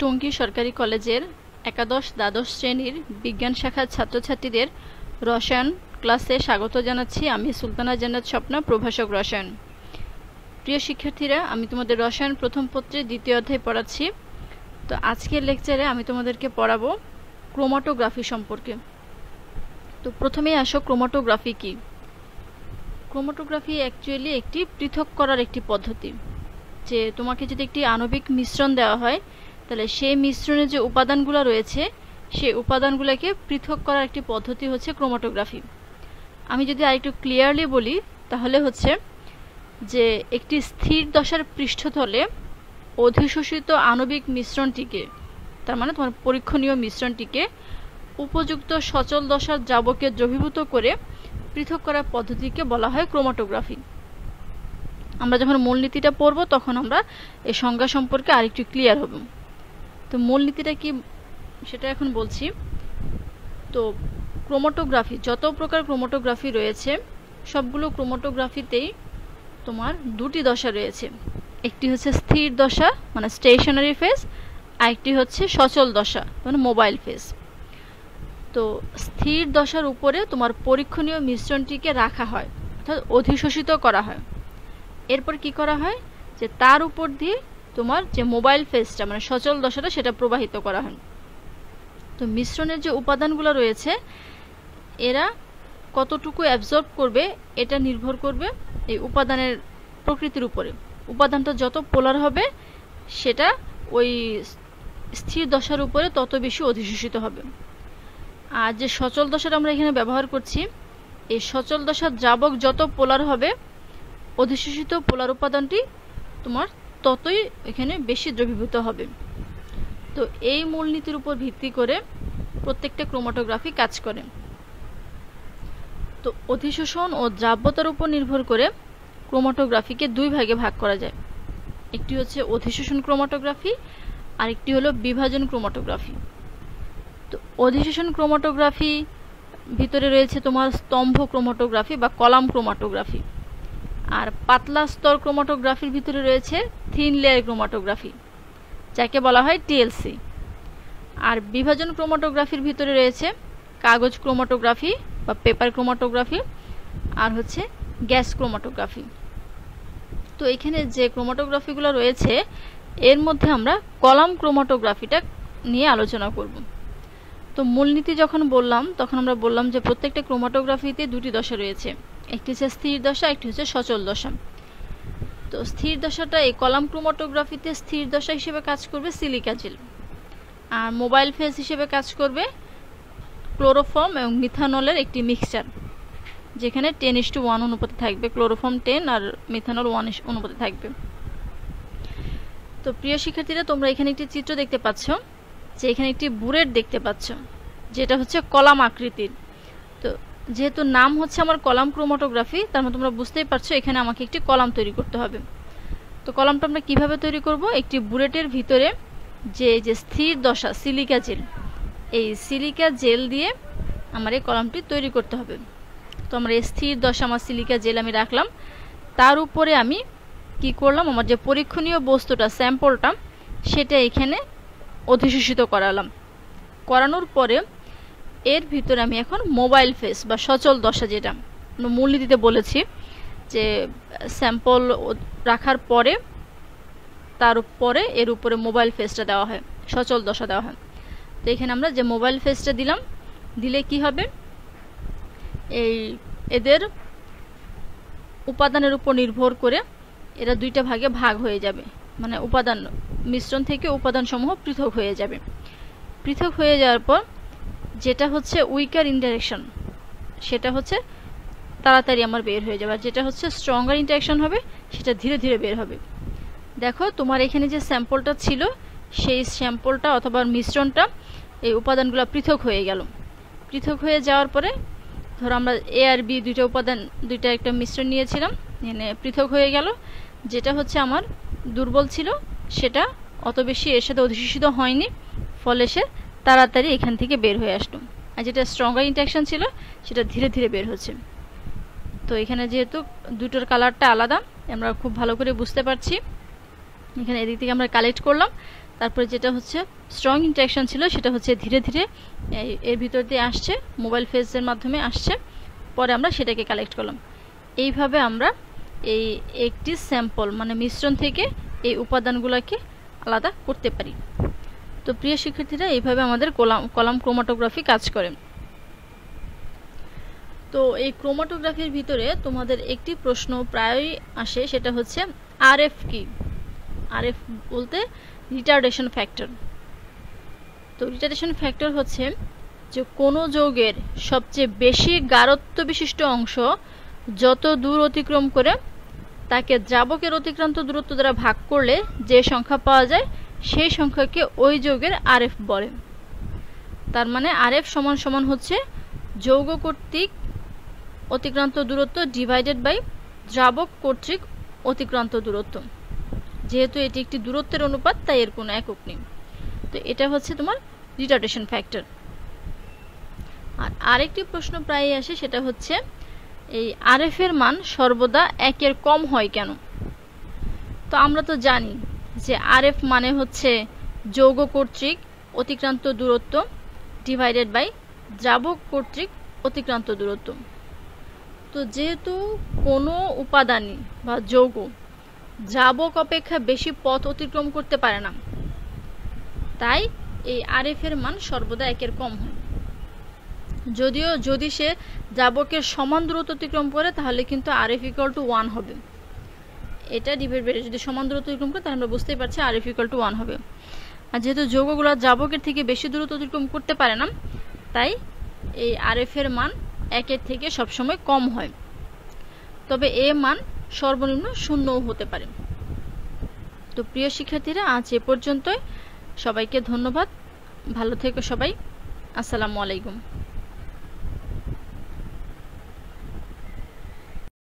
টঙ্গী সরকারি কলেজের একাদশ দ্বাদশ শ্রেণির বিজ্ঞান শাখার ছাত্রছাত্রীদের রসায়ন ক্লাসে স্বাগত জানাচ্ছি আমি সুলতানা জান্নাত স্বপ্না, প্রভাষক রসায়ন। প্রিয় শিক্ষার্থীরা, আমি তোমাদের রসায়ন প্রথম পত্রে দ্বিতীয় অধ্যায় পড়াচ্ছি। তো আজকের লেকচারে আমি তোমাদেরকে পড়াবো ক্রোমাটোগ্রাফি সম্পর্কে। তো প্রথমেই আসো, ক্রোমাটোগ্রাফি কি? ক্রোমাটোগ্রাফি অ্যাকচুয়ালি একটি পৃথক করার একটি পদ্ধতি। যে তোমাকে যদি একটি আণবিক মিশ্রণ দেওয়া হয় তাহলে সেই মিশ্রণে যে উপাদানগুলো রয়েছে, সেই উপাদানগুলোকে পৃথক করার একটি পদ্ধতি হচ্ছে ক্রোমাটোগ্রাফি। আমি যদি আরেকটু ক্লিয়ারলি বলি, তাহলে হচ্ছে যে একটি স্থির দশার পৃষ্ঠতলে অধিশোষিত আণবিক মিশ্রণটিকে, তার মানে তোমার পরীক্ষণীয় মিশ্রণটিকে উপযুক্ত সচল দশার দ্রাবকে দ্রবীভূত করে পৃথক করার পদ্ধতিকে বলা হয় ক্রোমাটোগ্রাফি। আমরা যখন মূলনীতিটা পড়ব, তখন আমরা এই সংজ্ঞা সম্পর্কে আরেকটু ক্লিয়ার হব। তো মূলনীতিটা কি সেটা এখন বলছি। তো ক্রোমোটোগ্রাফি, যত প্রকার ক্রোমোটোগ্রাফি রয়েছে, সবগুলো ক্রোমোটোগ্রাফিতেই তোমার দুটি দশা রয়েছে। একটি হচ্ছে স্থির দশা মানে স্টেশনারি ফেজ আরেকটি হচ্ছে সচল দশা মানে মোবাইল ফেজ তো স্থির দশার উপরে তোমার পরীক্ষণীয় মিশ্রণটিকে রাখা হয়, অর্থাৎ অধিশোষিত করা হয়। এরপর কি করা হয়? যে তার উপর দিয়ে তোমার যে মোবাইল ফেজটা মানে সচল দশাটা, সেটা প্রবাহিত করা হয়। তো মিশ্রণের যে উপাদানগুলো রয়েছে, এরা কতটুকু অ্যাবজর্ব করবে, এটা নির্ভর করবে এই উপাদানের প্রকৃতির উপরে। উপাদানটা যত পোলার হবে, সেটা ওই স্থির দশার উপরে তত বেশি অধিশোষিত হবে। আর যে সচল দশাটা আমরা এখানে ব্যবহার করছি, এই সচল দশার দ্রাবক যত পোলার হবে, অধিশোষিত পোলার উপাদানটি তোমার ততই এখানে বেশি দ্রবীভূত হবে। তো এই মূলনীতির উপর ভিত্তি করে প্রত্যেকটা ক্রোমাটোগ্রাফি কাজ করে। তো অধিশোষণ ও দ্রাব্যতার উপর নির্ভর করে ক্রোমাটোগ্রাফিকে দুই ভাগে ভাগ করা যায়। একটি হচ্ছে অধিশোষণ ক্রোমাটোগ্রাফি আর একটি হলো বিভাজন ক্রোমাটোগ্রাফি। তো অধিশোষণ ক্রোমাটোগ্রাফি ভিতরে রয়েছে তোমার স্তম্ভ ক্রোমাটোগ্রাফি বা কলাম ক্রোমাটোগ্রাফি। আর পাতলা স্তর ক্রোমাটোগ্রাফির ভিতরে রয়েছে থিন লেয়ার ক্রোমাটোগ্রাফি যাকে বলা হয় টিএলসি আর বিভাজন ক্রোমাটোগ্রাফির ভিতরে রয়েছে কাগজ ক্রোমাটোগ্রাফি বা পেপার ক্রোমাটোগ্রাফি আর হচ্ছে গ্যাস ক্রোমাটোগ্রাফি তো এখানে যে ক্রোমাটোগ্রাফিগুলো রয়েছে, এর মধ্যে আমরা কলাম ক্রোমাটোগ্রাফিটা নিয়ে আলোচনা করব। তো মূলনীতি যখন বললাম, তখন আমরা বললাম যে প্রত্যেকটা ক্রোমাটোগ্রাফিতে দুটি দশা রয়েছে। একটি হচ্ছে স্থির দশা, একটি হচ্ছে সচল দশা। তো স্থির দশাটা এই কলাম ক্রোমাটোগ্রাফিতে স্থির দশা হিসেবে কাজ করবে সিলিকা জেল। আর মোবাইল ফেজ হিসেবে কাজ করবে ক্লোরোফর্ম এবং মিথানলের একটি মিক্সচার, যেখানে টেন ইস টু ওয়ান অনুপাতে থাকবে, ক্লোরোফর্ম টেন আর মিথানল ওয়ান অনুপাতে থাকবে। তো প্রিয় শিক্ষার্থীরা, তোমরা এখানে একটি চিত্র দেখতে পাচ্ছ যে এখানে একটি বুরেট দেখতে পাচ্ছ, যেটা হচ্ছে কলাম আকৃতির। যেহেতু নাম হচ্ছে আমার কলাম ক্রোমাটোগ্রাফি তার মধ্যে তোমরা বুঝতেই পারছ এখানে আমাকে একটি কলাম তৈরি করতে হবে। তো কলামটা আমরা কীভাবে তৈরি করব? একটি বুলেটের ভিতরে যে যে স্থির দশা সিলিকা জেল এই সিলিকা জেল দিয়ে আমার এই কলামটি তৈরি করতে হবে। তো আমার এই স্থির দশা, আমার সিলিকা জেল আমি রাখলাম। তার উপরে আমি কি করলাম? আমার যে পরীক্ষণীয় বস্তুটা স্যাম্পলটা সেটা এখানে অধিশোষিত করালাম। করানোর পরে এর ভিতরে আমি এখন মোবাইল ফেস বা সচল দশা যেটা মূলনীতিতে বলেছি, যে স্যাম্পল রাখার পরে তার উপরে, এর উপরে মোবাইল ফেসটা দেওয়া হয়, সচল দশা দেওয়া হয়। তো এখানে আমরা যে মোবাইল ফেসটা দিলাম, দিলে কি হবে? এই এদের উপাদানের উপর নির্ভর করে এরা দুইটা ভাগে ভাগ হয়ে যাবে। মানে উপাদান মিশ্রণ থেকে উপাদানসমূহ পৃথক হয়ে যাবে। পৃথক হয়ে যাওয়ার পর যেটা হচ্ছে উইকার ইন্টারেকশন সেটা হচ্ছে তাড়াতাড়ি আমার বের হয়ে যাবে। আর যেটা হচ্ছে স্ট্রঙ্গার ইন্টারেকশন হবে, সেটা ধীরে ধীরে বের হবে। দেখো, তোমার এখানে যে স্যাম্পলটা ছিল, সেই স্যাম্পলটা অথবা মিশ্রণটা, এই উপাদানগুলো পৃথক হয়ে গেল। পৃথক হয়ে যাওয়ার পরে, ধরো আমরা এ আর বি দুইটা উপাদান, দুইটা একটা মিশ্রণ নিয়েছিলাম, এনে পৃথক হয়ে গেল। যেটা হচ্ছে আমার দুর্বল ছিল, সেটা অত বেশি এর সাথে অধিশোষিত হয়নি, ফলে সে তাড়াতাড়ি এখান থেকে বের হয়ে আসলো। আর যেটা স্ট্রঙ্গার ইন্টাকশন ছিল, সেটা ধীরে ধীরে বের হচ্ছে। তো এখানে যেহেতু দুটোর কালারটা আলাদা, আমরা খুব ভালো করে বুঝতে পারছি। এখানে এদিক থেকে আমরা কালেক্ট করলাম। তারপরে যেটা হচ্ছে স্ট্রং ইন্টারাকশন ছিল, সেটা হচ্ছে ধীরে ধীরে এর ভিতর দিয়ে আসছে মোবাইল ফেসের মাধ্যমে আসছে। পরে আমরা সেটাকে কালেক্ট করলাম। এইভাবে আমরা এই একটি স্যাম্পল মানে মিশ্রণ থেকে এই উপাদানগুলোকে আলাদা করতে পারি। তো প্রিয় শিক্ষার্থীরা, এইভাবে আমাদের কলাম কলাম ক্রোমাটোগ্রাফি কাজ করে। তো এই ক্রোমাটোগ্রাফির ভিতরে তোমাদের একটি প্রশ্ন প্রায়ই আসে, সেটা হচ্ছে আরএফ কি? আরএফ বলতে রিটার্ডেশন ফ্যাক্টর তো রিটার্ডেশন ফ্যাক্টর হচ্ছে যে কোনো যৌগের সবচেয়ে বেশি গাঢ়ত্ব বিশিষ্ট অংশ যত দূর অতিক্রম করে, তাকে দ্রাবকের অতিক্রান্ত দূরত্ব দ্বারা ভাগ করলে যে সংখ্যা পাওয়া যায় সেই সংখ্যাকে ওই যৌগের আরএফ বলে। তার মানে আরএফ সমান সমান হচ্ছে যৌগ কর্তৃক অতিক্রান্ত দূরত্ব ডিভাইডেড বাই দ্রাবক কর্তৃক অতিক্রান্ত দূরত্ব। যেহেতু এটি একটি দূরত্বের অনুপাত, তাই এর কোনো একক নেই। তো এটা হচ্ছে তোমার রিটার্ডেশন ফ্যাক্টর আর আরেকটি প্রশ্ন প্রায়ই আসে, সেটা হচ্ছে এই আরএফ এর মান সর্বদা একের কম হয় কেন? তো আমরা তো জানি যে আরএফ মানে হচ্ছে যৌগ কর্তৃক অতিক্রান্ত দূরত্ব ডিভাইডেড বাই দ্রাবক কর্তৃক অতিক্রান্ত দূরত্ব। তো যেহেতু কোনো উপাদানই বা যৌগ দ্রাবক অপেক্ষা বেশি পথ অতিক্রম করতে পারে না, তাই এই আরএফ এর মান সর্বদা একের কম হয়। যদিও যদি সে দ্রাবকের সমান দূরত্ব অতিক্রম করে, তাহলে কিন্তু আরএফ ইকুয়াল টু ওয়ান হবে। এটা ডিভাইড বেড়ে যদি সমান দূরত্ব অতিক্রম করে, তাহলে আমরা বুঝতেই পারছি আরএফ ইকুয়াল টু ওয়ান হবে। আর যেহেতু যৌগগুলো দ্রাবকের থেকে বেশি দূরত্ব অতিক্রম করতে পারে না, তাই এই আরএফ এর মান একের থেকে সবসময় কম হয়। তবে এ মান সর্বনিম্ন শূন্যও হতে পারে। তো প্রিয় শিক্ষার্থীরা, আজ এ পর্যন্তই। সবাইকে ধন্যবাদ। ভালো থেকো সবাই। আসসালামু আলাইকুম।